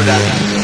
Obrigado.